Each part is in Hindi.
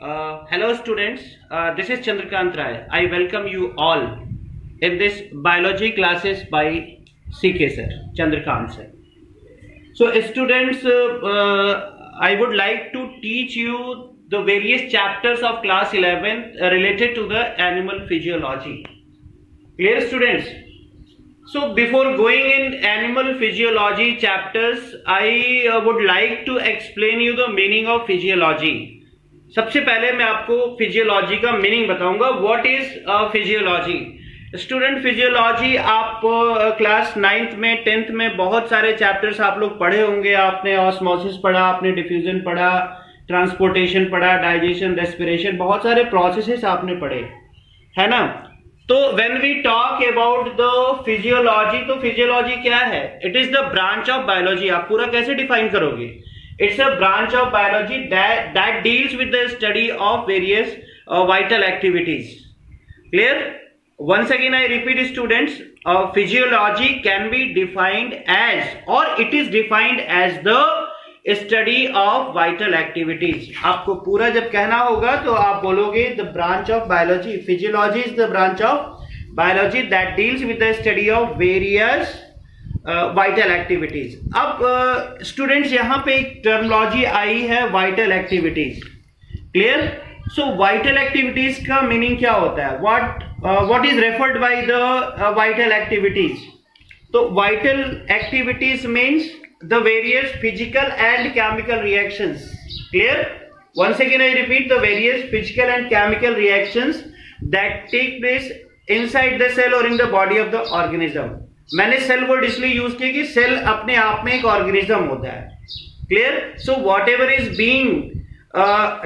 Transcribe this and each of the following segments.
Uh, hello students, uh, this is Chandrakant Rai. I welcome you all in this biology classes by CK sir, Chandrakant sir. So students, uh, uh, I would like to teach you the various chapters of class 11 uh, related to the animal physiology. Clear students? So before going in animal physiology chapters, I uh, would like to explain you the meaning of physiology. सबसे पहले मैं आपको फिजियोलॉजी का मीनिंग बताऊँगा. What is physiology student physiology आप क्लास नाइन्थ में टेंथ में बहुत सारे चैप्टर्स आप लोग पढ़े होंगे. आपने ऑस्मोसिस पढ़ा, आपने डिफ्यूजन पढ़ा ट्रांसपोर्टेशन पढ़ा डाइजेशन रेस्पिरेशन बहुत सारे प्रोसेसेस आपने पढ़े. है ना? तो when we talk about the physiology तो फिजियोलॉजी क्या है? It is the branch of biology आप पूरा कैसे डिफाइन करोगे? It's a branch of biology that deals with the study of various vital activities clear again i repeat students uh, physiology can be defined as or it is defined as the study of vital activities आपको पूरा जब कहना होगा तो आप बोलोगे the branch of biology physiology is the branch of biology that deals with the study of various vital activities अब स्टूडेंट्स यहाँ पे एक टर्मोलॉजी आई है vital activities clear so vital activities का मीनिंग क्या होता है? What what is referred by the vital activities तो vital activities means the various physical and chemical reaction clear one again I repeat the various physical and chemical reaction that take place inside the cell और in the body of the organism मैंने सेल वर्ड इसलिए यूज़ किया कि सेल अपने आप में एक ऑर्गेनिज्म होता है। Clear so whatever is being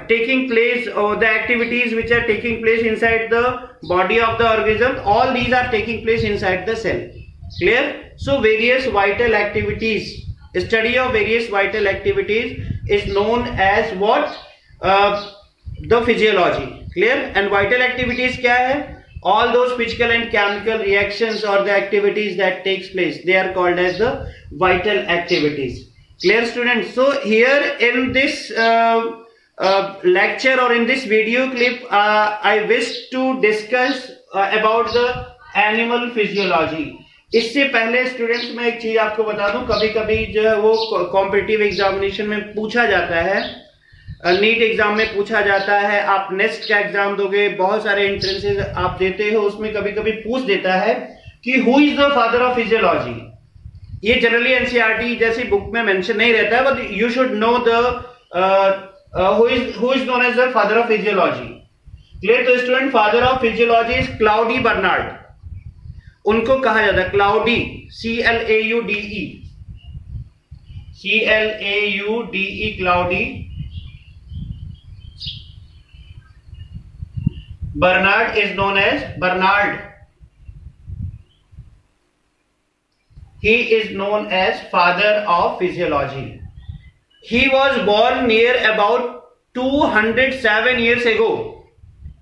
taking place the activities which are taking place inside the body of the organism all these are taking place inside the cell clear so various vital activities study of various vital activities is known as what the physiology clear and vital activities क्या है? All those physical and chemical reactions or the activities that takes place they are called as the vital activities clear students so here in this uh, uh, lecture or in this video clip uh, i wish to discuss uh, about the animal physiology इससे पहले स्टूडेंट्स में एक चीज़ आपको बता दूँ कभी कभी जो है वो कॉम्पिटिटिव एग्जामिनेशन में पूछा जाता है नीट एग्ज़ाम में पूछा जाता है, आप नेक्स्ट का एग्ज़ाम दोगे, बहुत सारे एंट्रेंसेज आप देते हो, उसमें कभी कभी पूछ देता है कि who is the father of physiology ये जनरली एनसीआरटी जैसी बुक में मेंशन नहीं रहता है but you should know the who is known as the father of physiology clear तो student father of physiology is Claude Bernard उनको कहा जाता है Claude C L A U D E C L A U D E Claude Bernard is known as Bernard he is known as father of physiology he was born near about two hundred seven years ago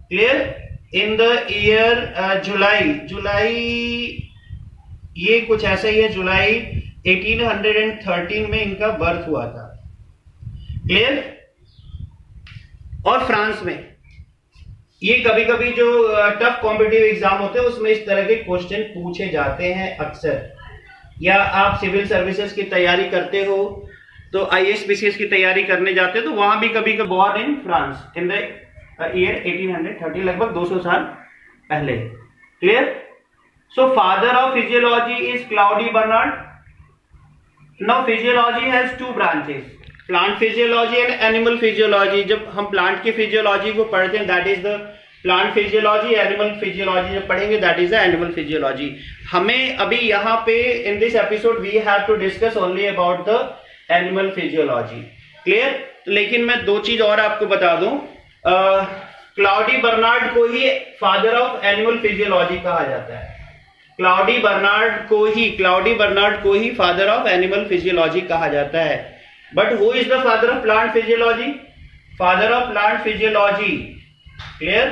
clear in the year July July ये कुछ ऐसा ही है जुलाई 1813 में इनका बर्थ हुआ था। क्लियर और फ्रांस में। ये कभी कभी जो टफ कॉम्पिटेटिव एग्ज़ाम होते हैं, उसमें इस तरह के क्वेश्चन पूछे जाते हैं अक्सर। या आप सिविल सर्विसेज़ की तैयारी करते हो तो आई एस की तैयारी करने जाते हो तो वहाँ भी कभी कभी born in France in the year 1830 लगभग 200 साल पहले। Clear so father of physiology is Claude Bernard now physiology has two branches plant physiology and animal physiology जब हम प्लांट की फिजियोलॉजी को पढ़ते हैं that is the plant physiology animal physiology जब पढ़ेंगे that is the animal physiology हमें अभी यहाँ पे in this episode we have to discuss only about the animal physiology clear लेकिन मैं दो चीज़ और आपको बता दूँ। क्लाउडी बर्नार्ड को ही फादर ऑफ़ एनिमल फिजियोलॉजी कहा जाता है। क्लाउडी बर्नार्ड को ही क्लाउडी बर्नार्ड को ही फादर ऑफ़ एनिमल फिजियोलॉजी कहा जाता है। But who is the father of plant physiology father of plant physiology clear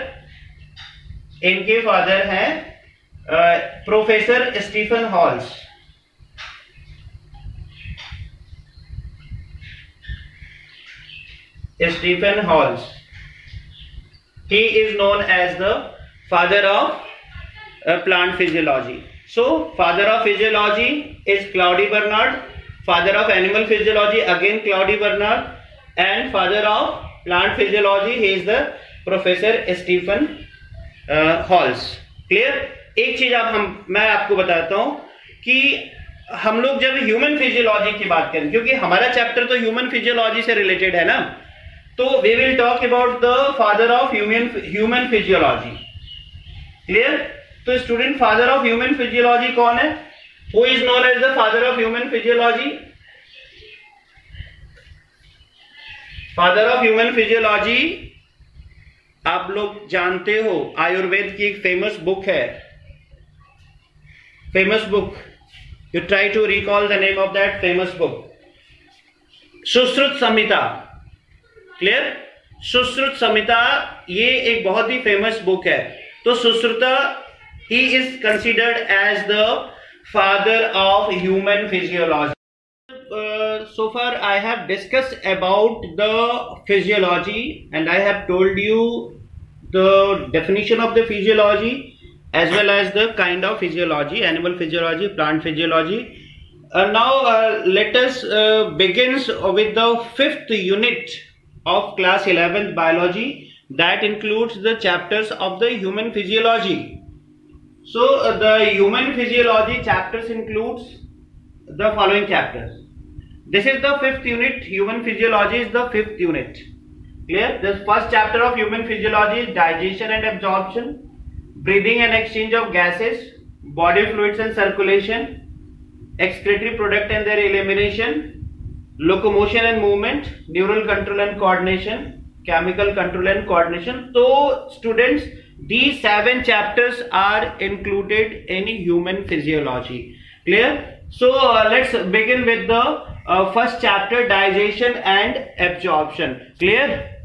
इनके फादर हैं professor Stephen Hales Stephen Hales he is known as the father of plant physiology so father of physiology is Claude Bernard father of animal physiology again claude bernard and father of plant physiology he is the professor stephen uh, halls. Clear? एक चीज़ आप हम मैं आपको बताता हूँ कि हम लोग जब ह्यूमन फिजियोलॉजी की बात करें क्योंकि हमारा चैप्टर तो ह्यूमन फिजियोलॉजी से रिलेटेड है ना तो we will talk about the father of human human physiology clear तो student father of human physiology कौन who? Is the father of human physiology father of human physiology आप लोग जानते हो, आयुर्वेद की एक फ़ेमस बुक है। Famous book you try to recall the name of that famous book Sushruta Samhita. Clear Sushruta Samhita, ये एक बहुत ही फ़ेमस बुक है। तो Sushruta he is considered as the father of human physiology. Uh, so far I have discussed about the physiology and I have told you the definition of the physiology as well as the kind of physiology, animal physiology, plant physiology. Uh, now uh, let us uh, begins with the fifth unit of class 11th biology that includes the chapters of the human physiology so uh, the human physiology chapters includes the following chapters. This is the fifth unit. Human physiology is the fifth unit. Clear? This first chapter of human physiology is digestion and absorption breathing and exchange of gases, body fluids and circulation, excretory product and their elimination, locomotion and movement, neural control and coordination, chemical control and coordination. So students, these seven chapters are included in human physiology. Clear? So uh, let's begin with the uh, first chapter digestion and absorption. Clear?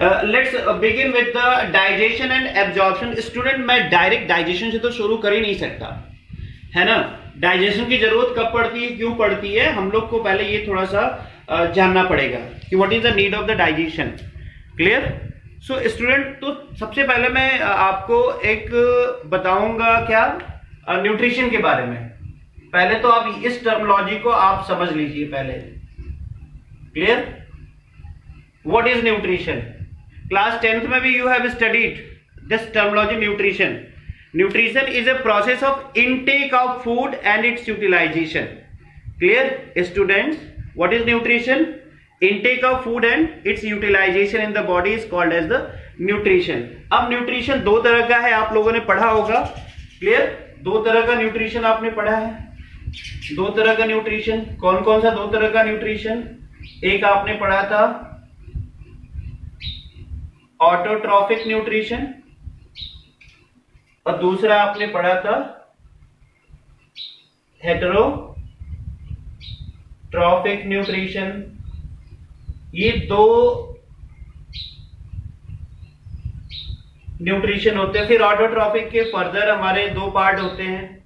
Let's begin with the digestion and absorption student मैं डायरेक्ट डाइजेशन से तो शुरू कर ही नहीं सकता है ना डाइजेशन की ज़रूरत कब पड़ती है क्यों पड़ती है हम लोग को पहले ये थोड़ा सा uh, जानना पड़ेगा कि what is the need of the digestion clear so so, student तो सबसे पहले मैं आपको एक बताऊँगा क्या न्यूट्रिशन के बारे में। पहले तो आप इस टर्मोलॉजी को आप समझ लीजिए पहले। Clear what is nutrition class tenth में भी you have studied this terminology nutrition nutrition is a process of intake of food and its utilization clear students what is nutrition intake of food and its utilization in the body is called as the nutrition अब न्यूट्रिशन दो तरह का है, आप लोगों ने पढ़ा होगा। क्लियर दो तरह का न्यूट्रिशन आपने पढ़ा है। दो तरह का न्यूट्रिशन कौन कौन सा दो तरह का न्यूट्रिशन एक आपने पढ़ा था। ऑटोट्रॉफिक न्यूट्रिशन और दूसरा आपने पढ़ा था। हेटरोट्रॉफिक न्यूट्रिशन ये दो न्यूट्रिशन होते हैं, फिर ऑटोट्रॉफिक के फर्दर हमारे दो पार्ट होते हैं।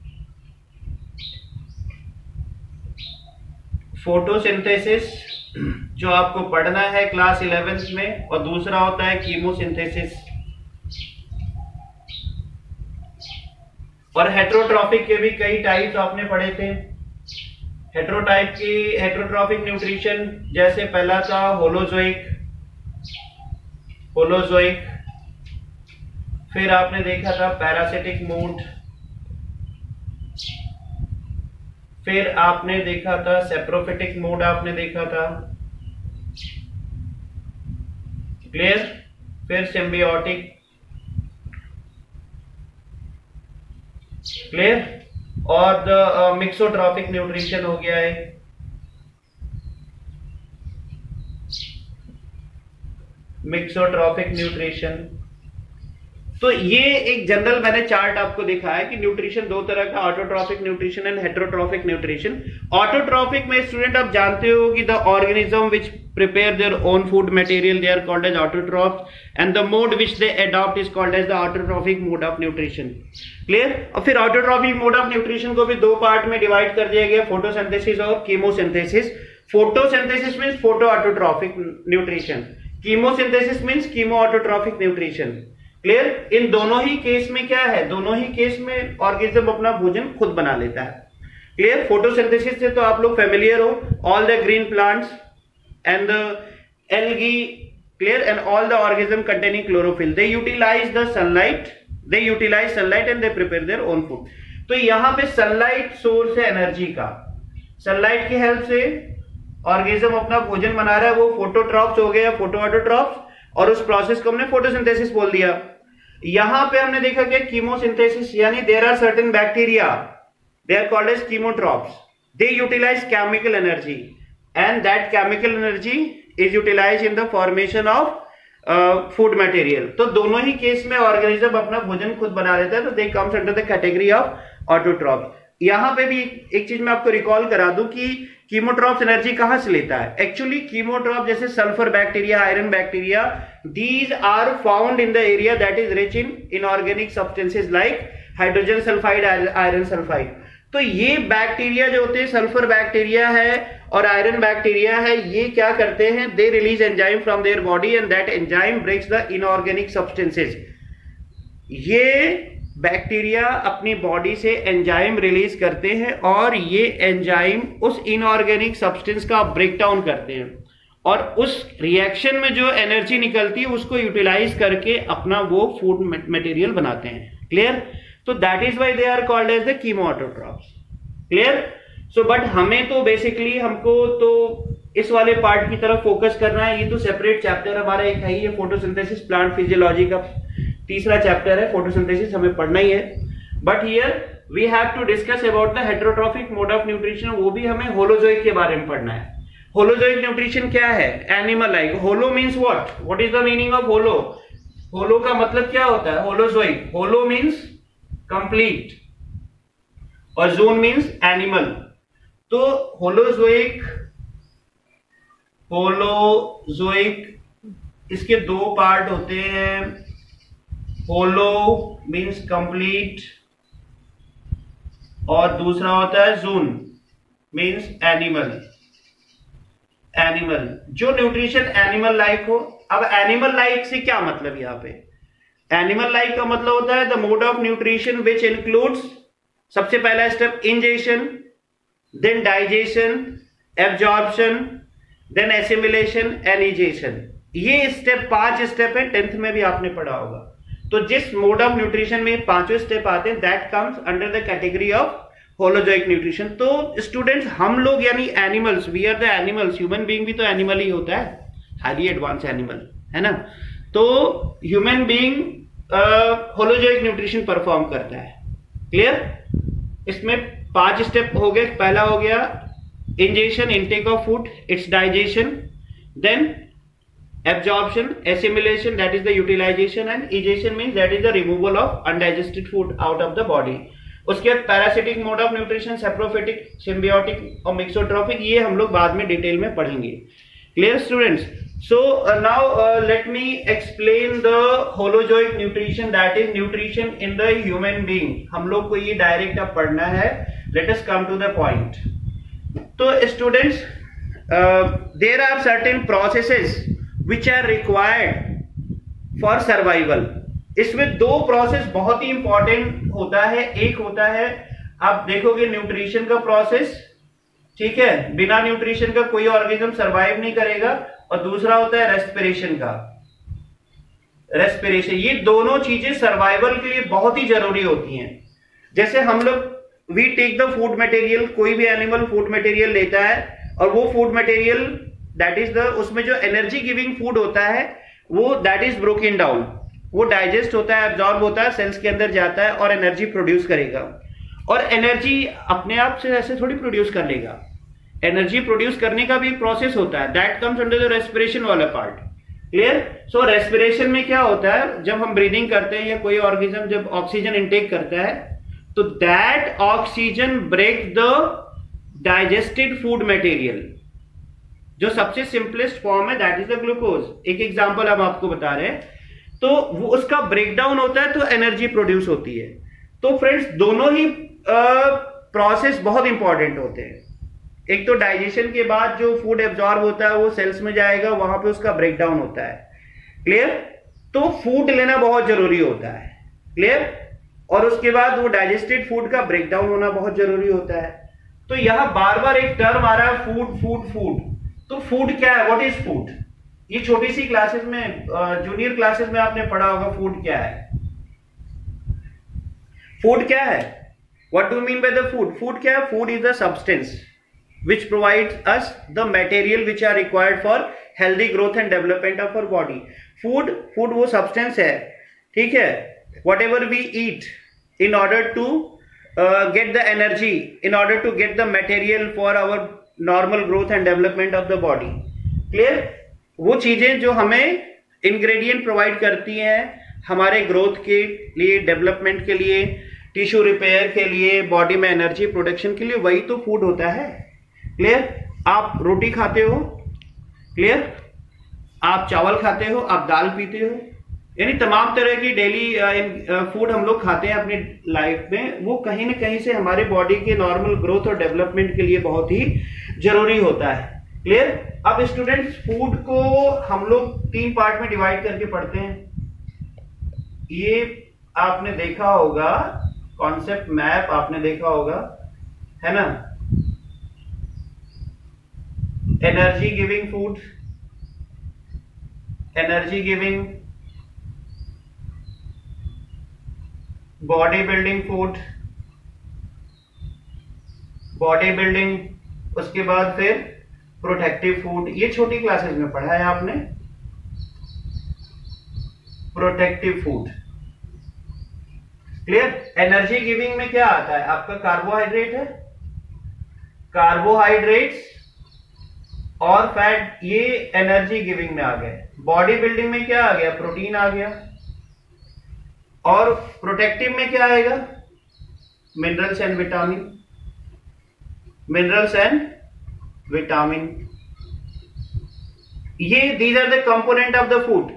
फोटोसिंथेसिस, जो आपको पढ़ना है क्लास इलेवेंथ में, और दूसरा होता है कीमोसिंथेसिस। और हेट्रोट्रॉफिक के भी कई टाइप्स आपने पढ़े थे। हेट्रोटाइप की हेट्रोट्रॉफिक न्यूट्रिशन जैसे पहला था होलोजोइक होलोजोइक फिर आपने देखा था पैरासिटिक मूड फिर आपने देखा था सेप्रोफिटिक मूड आपने देखा था। क्लियर फिर सिम्बियोटिक क्लियर और द मिक्सोट्रॉपिक न्यूट्रिशन हो गया है। मिक्सोट्रॉपिक न्यूट्रिशन तो ये एक जनरल मैंने चार्ट आपको दिखा है कि न्यूट्रिशन दो तरह का autotrophic nutrition and heterotrophic nutrition autotrophic में स्टूडेंट आप जानते हो कि the organism which prepare their own food material they are called as autotroph and the mode which they adopt is called as the autotrophic mode of nutrition clear और फिर ऑटोट्रॉफिक मोड ऑफ़ न्यूट्रिशन को भी दो पार्ट में डिवाइड कर दिया गया फोटोसिंथेसिस और chemosynthesis photosynthesis mean photo autotrophic nutrition chemosynthesis means chemo autotrophic nutrition clear इन दोनों ही केस में क्या है? दोनों ही केस में ऑर्गेनिज्म अपना भोजन खुद बना लेता है। क्लियर फोटोसिंथेसिस से तो आप लोग फेमिलियर हो। All the green plants and algae clear and all the organism containing chlorophyll they utilize the sunlight they utilize sunlight and they prepare their own food तो यहाँ पे सनलाइट सोर्स है एनर्जी का। सनलाइट की हेल्प से ऑर्गेनिज्म अपना भोजन बना रहा है। वो फोटोट्रॉप्स हो गया फ़ोटो ऑटोट्रॉप्स और उस प्रोसेस को हमने फोटोसिंथेसिस बोल दिया। यहाँ पे हमने देखा कि कीमोसिंथेसिस यानी there are certain bacteria they are called as chemotrophs they utilize chemical energy and that chemical energy is utilize in the formation of food material तो दोनों ही केस में ऑर्गेनिज्म अपना भोजन खुद बना लेता है तो they comes under the category of autotroph यहाँ पे भी एक चीज़ मैं आपको रिकॉल करा दूँ कि कीमोट्रॉप्स एनर्जी कहाँ से लेता है? एक्चुअली कीमोट्रॉप जैसे sulphur bacteria iron bacteria these are found in the area that is rich in inorganic substances like hydrogen sulphide iron sulphide तो ये बैक्टीरिया जो होते हैं, सल्फ़र बैक्टीरिया है और आयरन बैक्टीरिया है, ये क्या करते हैं? They release enzyme from their body and that enzyme breaks the inorganic substances ये बैक्टीरिया अपनी बॉडी से एंजाइम रिलीज़ करते हैं और ये एंजाइम उस इनऑर्गेनिक सब्सटेंस का ब्रेक डाउन करते हैं। और उस रिएक्शन में जो एनर्जी निकलती है, उसको यूटिलाइज करके अपना वो फ़ूड मटेरियल बनाते हैं। क्लियर तो that is why they are called as the chemoautotrophs clear so but हमें तो बेसिकली हमको तो इस वाले पार्ट की तरफ़ फोकस करना है। ये तो सेपरेट चैप्टर हमारा एक है ये फोटोसिंथेसिस प्लांट फिजियोलॉजी का। तीसरा चैप्टर है फोटोसिंथेसिस हमें पढ़ना ही है। But here we have to discuss about the heterotrophic mode of nutrition वो भी हमें होलोजोइक के बारे में पढ़ना है। होलोजोइक न्यूट्रिशन क्या है? Animal like holo means what what is the meaning of holo holo का मतलब क्या होता है? होलोजोइक होलो मीन्स कंप्लीट और जोन मीन्स एनिमल तो होलोजोइक होलोजोइक इसके दो पार्ट होते हैं। होलो मीन्स कंप्लीट और दूसरा होता है जून मीन्स एनिमल एनिमल जो न्यूट्रिशन एनिमल लाइक हो, अब एनिमल लाइक से क्या मतलब यहाँ पे? एनिमल लाइक का मतलब होता है the mode of nutrition which includes सबसे पहला step ingestion then digestion absorption then assimilation egestion ये स्टेप पाँच स्टेप है टेंथ में भी आपने पढ़ा होगा। तो जिस मोड ऑफ़ न्यूट्रिशन में पाँचों स्टेप आते हैं that comes under the category of holozoic nutrition तो स्टूडेंट्स हम लोग यानी animals we are the animals human being भी तो एनिमल ही होता है. हाईली एडवांस एनिमल है ना? तो human being holozoic nutrition perform करता है. क्लियर इसमें पाँच स्टेप हो गए. पहला हो गया ingestion intake of food its digestion then absorption assimilation that is the utilization and egestion mean that is the removal of undigested food out of the body उसके बाद parasitic mode of nutrition saprophytic symbiotic और मिक्सोट्रॉफिक ये हम लोग बाद में डिटेल में पढ़ेंगे। Clear students so now let me explain the holozoic nutrition that is nutrition in the human being हम लोग को ये डायरेक्ट अब पढ़ना है। Let's come to the point तो students there are certain processes which are required for survival इसमें दो प्रोसेस बहुत ही इंपॉर्टेंट होता है। एक होता है, आप देखोगे न्यूट्रिशन का प्रोसेस ठीक है? बिना न्यूट्रिशन का कोई ऑर्गेनिज्म सर्वाइव नहीं करेगा। और दूसरा होता है रेस्पिरेशन का। रेस्पिरेशन ये दोनों चीज़ें सर्वाइवल के लिए बहुत ही ज़रूरी होती हैं। जैसे हम लोग we take the food material कोई भी एनिमल फ़ूड मटेरियल लेता है, और वो food material that is the उसमें जो एनर्जी गिविंग फ़ूड होता है, वो दैट इज़ ब्रोकन डाउन वो डाइजेस्ट होता है एब्जॉर्ब होता है सेल्स के अंदर जाता है और एनर्जी प्रोड्यूस करेगा. और एनर्जी अपने आप से ऐसे थोड़ी प्रोड्यूस कर लेगा. एनर्जी प्रोड्यूस करने का भी एक प्रोसेस होता है. That comes under the respiration वाला पार्ट क्लियर सो रेस्पिरेशन में क्या होता है? जब हम ब्रीदिंग करते हैं या कोई ऑर्गेनिज्म जब ऑक्सीजन इंटेक करता है तो that oxygen break the digested food material जो सबसे सिंपलेस्ट फॉर्म है दैट इज़ द ग्लूकोज एक एग्ज़ाम्पल हम आपको बता रहे हैं। तो वो उसका ब्रेकडाउन होता है तो एनर्जी प्रोड्यूस होती है। तो फ्रेंड्स दोनों ही प्रोसेस बहुत इंपॉर्टेंट होते हैं। एक तो डाइजेशन के बाद जो फ़ूड एब्जॉर्ब होता है, वो सेल्स में जाएगा, वहाँ पे उसका ब्रेक डाउन होता है। क्लियर तो फ़ूड लेना बहुत ज़रूरी होता है। क्लियर और उसके बाद वो डाइजेस्टेड फ़ूड का ब्रेकडाउन होना बहुत ज़रूरी होता है। तो यहाँ बार बार एक टर्म आ रहा है फ़ूड फ़ूड फ़ूड तो फ़ूड क्या है? वॉट इज़ फ़ूड ये छोटी सी क्लासेस में जूनियर क्लासेस में आपने पढ़ा होगा फ़ूड क्या है? फ़ूड क्या है? What do mean by the food food क्या है? Food is the substance which provide us the material which are required for healthy growth and development of our body food food वो सब्सटेंस है, ठीक है? Whatever we eat in order to get the energy in order to get the material for our normal growth and development of the body clear वो चीज़ें जो हमें इंग्रेडिएंट प्रोवाइड करती हैं हमारे ग्रोथ के लिए डेवलपमेंट के लिए टिश्यू रिपेयर के लिए बॉडी में एनर्जी प्रोडक्शन के लिए, वही तो फ़ूड होता है। क्लियर आप रोटी खाते हो क्लियर आप चावल खाते हो, आप दाल पीते हो, यानी तमाम तरह की डेली फ़ूड हम लोग खाते हैं अपनी लाइफ में। वो कहीं ना कहीं से हमारे बॉडी के नॉर्मल ग्रोथ और डेवलपमेंट के लिए बहुत ही ज़रूरी होता है। क्लियर अब स्टूडेंट्स फ़ूड को हम लोग तीन पार्ट में डिवाइड करके पढ़ते हैं। ये आपने देखा होगा कॉन्सेप्ट मैप आपने देखा होगा, है ना? Energy giving food energy giving body building food body building उसके बाद फिर प्रोटेक्टिव फ़ूड ये छोटी क्लासेस में पढ़ा है आपने। Protective food clear energy giving में क्या आता है? आपका कार्बोहाइड्रेट है? कार्बोहाइड्रेट्स और फैट ये एनर्जी गिविंग में आ गए। बॉडी बिल्डिंग में क्या आ गया? प्रोटीन आ गया। और प्रोटेक्टिव में क्या आएगा? Minerals and vitamin minerals and vitamin. ये these are the component of the food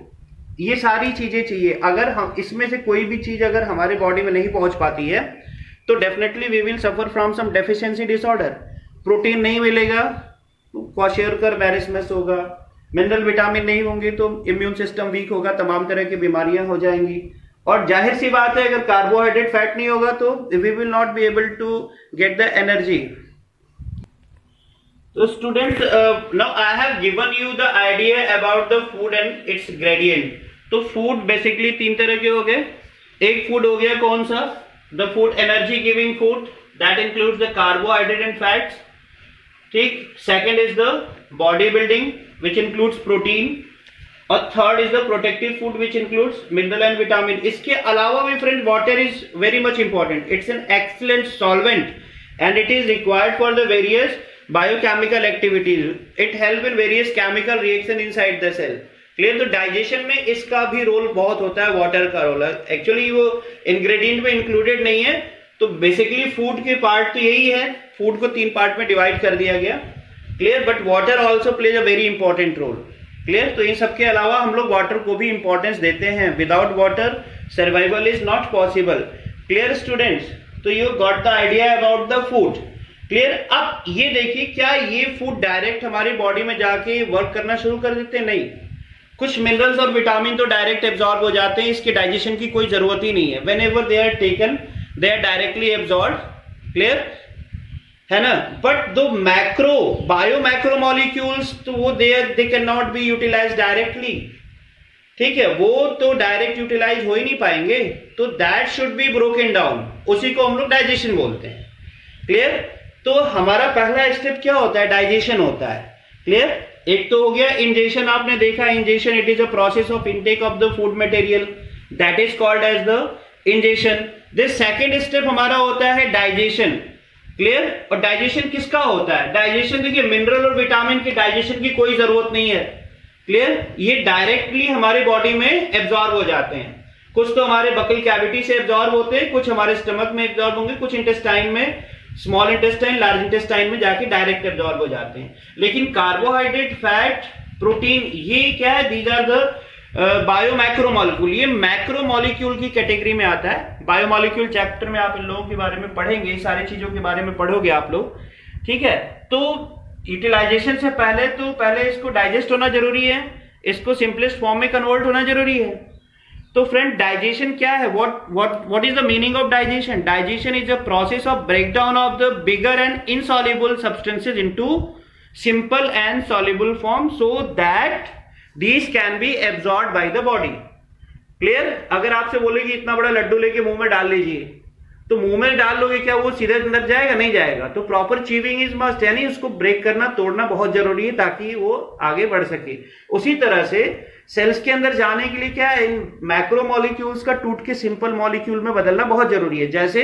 ये सारी चीज़ें चाहिए। अगर हम, इसमें से कोई भी चीज़ अगर हमारे बॉडी में नहीं पहुँच पाती है तो definitely we will suffer from some deficiency disorder protein नहीं मिलेगा क्वाशेरकर मैरिसमस होगा। मिनरल विटामिन नहीं होंगे तो इम्यून सिस्टम वीक होगा, तमाम तरह की बीमारियाँ हो जाएँगी। और ज़ाहिर सी बात है, अगर कार्बोहाइड्रेट फैट नहीं होगा तो we will not be able to get the energy तो student now I have given you the idea about the food and its gradient तो फ़ूड बेसिकली तीन तरह के हो गए। एक फ़ूड हो गया कौन सा? The food energy giving food that includes the carbohydrate and fats ठीक। Second is the body building which includes protein और third is the protective food which includes mineral and vitamin इसके अलावा भी friend water is very much important it's an excellent solvent and it is required for the various biochemical activities. It help in various chemical reaction inside the cell. Clear तो डाइजेशन में इसका भी रोल बहुत होता है वाटर का रोल एक्चुअली वो इंग्रेडिएंट में इंक्लूडेड नहीं है। तो बेसिकली फ़ूड के पार्ट तो यही है। फ़ूड को तीन पार्ट में डिवाइड कर दिया गया। Clear but water also plays a very important role clear तो इन सबके अलावा हम लोग वाटर को भी इंपॉर्टेंस देते हैं। Without water survival is not possible clear students तो you got the idea about the food clear अब ये देखिए, क्या ये फ़ूड डायरेक्ट हमारी बॉडी में जाके वर्क करना शुरू कर देते नहीं। कुछ मिनरल्स और विटामिन तो डायरेक्ट एब्जॉर्ब हो जाते हैं, इसके डाइजेशन की कोई ज़रूरत ही नहीं है। Whenever they are taken they are directly absorb clear है ना? बट दो मैक्रो बायो मैक्रो मॉलिक्यूल्स तो वो they they can not be utilize directly ठीक है? वो तो डायरेक्ट यूटिलाइज हो ही नहीं पाएँगे तो that should be broken down उसी को हम लोग डाइजेशन बोलते हैं। क्लियर तो हमारा पहला स्टेप क्या होता है? डाइजेशन होता है। क्लियर एक तो हो गया इंजेशन आपने देखा ingestion it is a process of intake of the food material that is called as the ingestion this second step हमारा होता है डाइजेशन क्लियर और डाइजेशन किसका होता है? डाइजेशन देखिए मिनरल और विटामिन की डाइजेशन की कोई ज़रूरत नहीं है। क्लियर ये डायरेक्टली हमारे बॉडी में एब्जॉर्ब हो जाते हैं। कुछ तो हमारे बकल कैविटी से एब्जॉर्ब होते हैं, कुछ हमारे स्टमक में एब्जॉर्ब होंगे, कुछ इंटेस्टाइन में स्मॉल इंटेस्टाइन लार्ज इंटेस्टाइन में जाके डायरेक्ट एब्जॉर्ब हो जाते हैं। लेकिन कार्बोहाइड्रेट फैट प्रोटीन ये क्या है? These are the bio macromolecule ये मैक्रोमोलिक्यूल की कैटेगरी में आता है। बायोमोलिक्यूल चैप्टर में आप इन लोगों के बारे में पढ़ेंगे सारी चीज़ों के बारे में पढ़ोगे आप लोग। ठीक है? तो यूटिलाइजेशन से पहले तो पहले इसको डाइजेस्ट होना ज़रूरी है। इसको सिंपलेस्ट फॉर्म में कन्वर्ट होना ज़रूरी है। तो फ्रेंड डाइजेशन क्या है? What what what is the meaning of digestion digestion is a process of breakdown of the bigger and insoluble substances into simple and soluble form so that these can be absorb by the body clear अगर आपसे बोले कि इतना बड़ा लड्डू लेके मुँह में डाल लीजिए तो मुँह में डाल लोगे क्या वो सीधे अंदर जाएगा? नहीं जाएगा। तो प्रॉपर चीविंग इज़ मस्ट यानी उसको ब्रेक करना, तोड़ना बहुत ज़रूरी है ताकि वो आगे बढ़ सके। उसी तरह से सेल्स के अंदर जाने के लिए क्या है, इन मैक्रो मॉलिक्यूल्स का टूट के सिंपल मॉलिक्यूल में बदलना बहुत ज़रूरी है। जैसे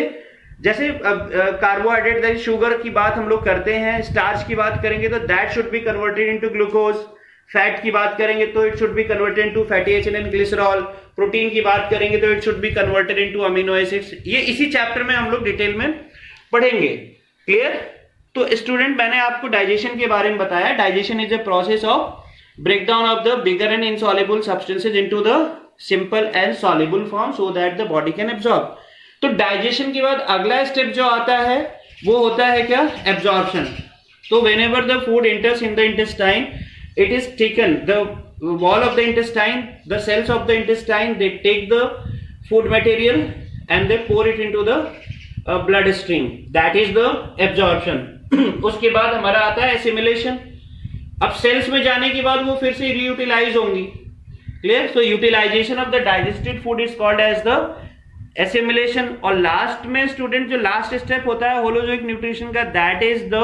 जैसे कार्बोहाइड्रेट दैट शुगर की बात हम लोग करते हैं स्टार्च की बात करेंगे तो that should be converted into glucose fat की बात करेंगे तो it should be converted into fatty acid and glycerol protein की बात करेंगे तो it should be converted into amino acids ये इसी चैप्टर में हम लोग डिटेल में पढ़ेंगे। क्लियर तो स्टूडेंट मैंने आपको डाइजेशन के बारे में बताया। Digestion is a process of breakdown of the bigger and insoluble into the simple and soluble form so that the body can absorb. तो डाइजेशन के बाद अगला स्टेप जो आता है, वो होता है क्या? एब्जॉर्बन तो whenever the food enters in the intestine it is taken the wall of the intestine the cells of the intestine they take the food material and they pour it into the blood stream that is the absorption उसके बाद हमारा आता है एसिमुलेशन अब सेल्स में जाने के बाद वो फिर से रीयूटिलाइज होंगी। Clear so utilization of the digested food is called as the assimilation और लास्ट में स्टूडेंट जो लास्ट स्टेप होता है होलोजोइक न्यूट्रिशन का that is the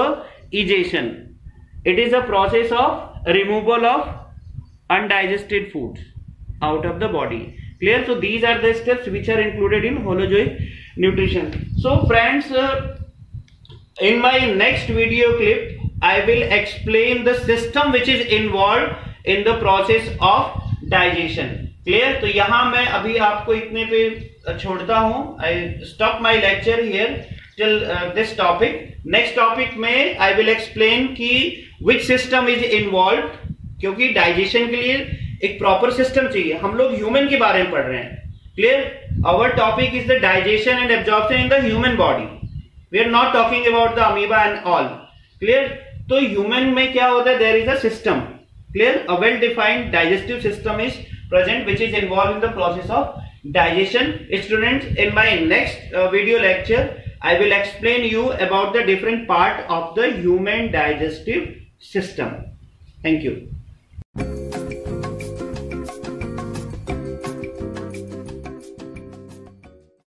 egestion it is a process of removal of undigested food out of the body clear so these are the steps which are included in holozoic nutrition so friends in in next video clip I will explain the system which is involved in the process of digestion. Clear तो यहाँ मैं अभी आपको इतने पे छोड़ता हूँ। I stop my lecture here till this topic next topic में आई विल एक्सप्लेन कि विच सिस्टम इज़ इन्वॉल्व क्योंकि डाइजेशन के लिए एक प्रॉपर सिस्टम चाहिए। हम लोग ह्यूमन के बारे में पढ़ रहे हैं। Clear our topic is the digestion and absorption in the human body we are not talking about the amoeba and all clear तो ह्यूमन में क्या होता है? There is a clear a well defined digestive system is present which is involve in the process of digestion student in my next video lecture I will explain you about the different part of the human digestive system thank you